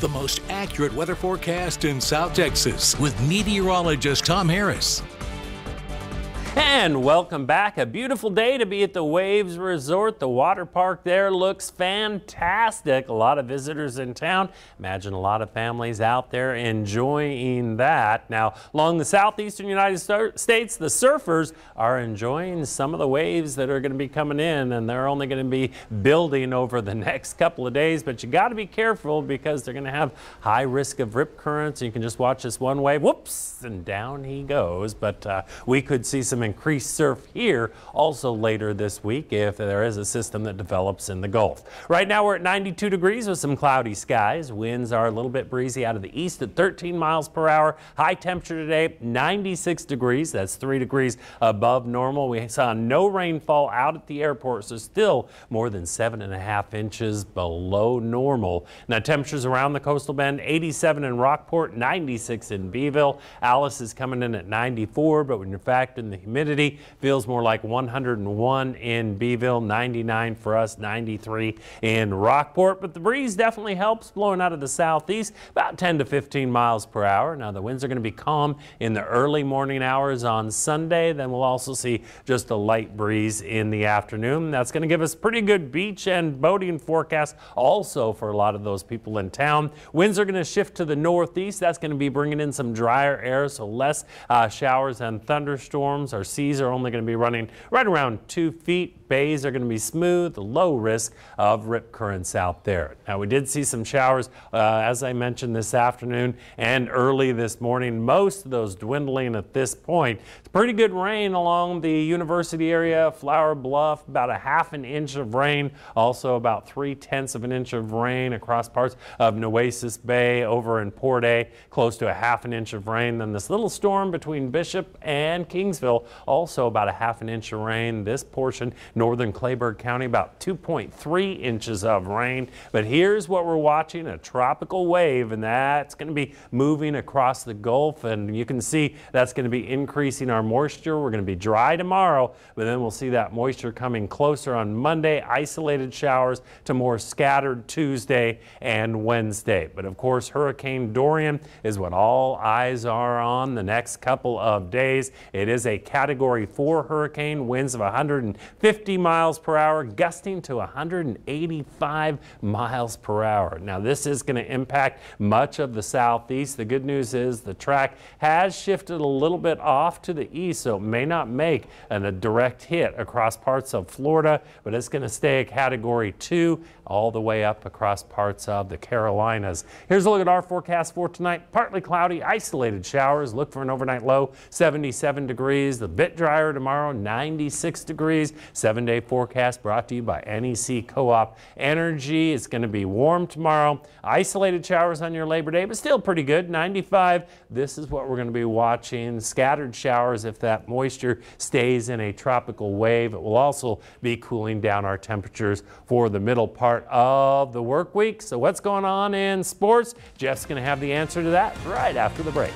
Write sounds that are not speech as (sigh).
the most accurate weather forecast in South Texas with meteorologist Tom Harris. And welcome back. A beautiful day to be at the Waves Resort. The water park there looks fantastic. A lot of visitors in town. Imagine a lot of families out there enjoying that. Now, along the southeastern United States, the surfers are enjoying some of the waves that are going to be coming in, and they're only going to be building over the (laughs) next couple of days. But you got to be careful because they're going to have high risk of rip currents. You can just watch this one wave, whoops, and down he goes. But uh, we could see some increased surf here also later this week if there is a system that develops in the Gulf. Right now we're at 92 degrees with some cloudy skies. Winds are a little bit breezy out of the east at 13 miles per hour. High temperature today 96 degrees. That's 3 degrees above normal. We saw no rainfall out at the airport, so still more than seven and a half inches below normal. Now temperatures around the coastal bend 87 in Rockport, 96 in Beeville. Alice is coming in at 94, but when you're factoring the humidity feels more like 101 in Beeville, 99 for us, 93 in Rockport. But the breeze definitely helps blowing out of the southeast, about 10 to 15 miles per hour. Now the winds are going to be calm in the early morning hours on Sunday. Then we'll also see just a light breeze in the afternoon. That's going to give us pretty good beach and boating forecast also for a lot of those people in town. Winds are going to shift to the northeast. That's going to be bringing in some drier air, so less uh, showers and thunderstorms. Our seas are only going to be running right around two feet. Bays are going to be smooth, low risk of rip currents out there. Now, we did see some showers, uh, as I mentioned this afternoon and early this morning. Most of those dwindling at this point. It's pretty good rain along the university area, Flour Bluff, about a half an inch of rain. Also, about three tenths of an inch of rain across parts of Nueces Bay over in Port A, close to a half an inch of rain. Then this little storm between Bishop and Kingsville, also about a half an inch of rain. This portion Northern Kleberg County, about 2.3 inches of rain. But here's what we're watching, a tropical wave, and that's going to be moving across the Gulf. And you can see that's going to be increasing our moisture. We're going to be dry tomorrow, but then we'll see that moisture coming closer on Monday, isolated showers to more scattered Tuesday and Wednesday. But of course, Hurricane Dorian is what all eyes are on the next couple of days. It is a Category 4 hurricane, winds of 150 miles per hour, gusting to 185 miles per hour. Now, this is going to impact much of the southeast. The good news is the track has shifted a little bit off to the east, so it may not make an, a direct hit across parts of Florida, but it's going to stay a category two all the way up across parts of the Carolinas. Here's a look at our forecast for tonight. Partly cloudy, isolated showers. Look for an overnight low 77 degrees. The bit drier tomorrow, 96 degrees. Seven day forecast brought to you by NEC Co-op Energy. It's going to be warm tomorrow. Isolated showers on your Labor Day, but still pretty good. 95. This is what we're going to be watching. Scattered showers if that moisture stays in a tropical wave. It will also be cooling down our temperatures for the middle part of the work week. So what's going on in sports? Jeff's going to have the answer to that right after the break.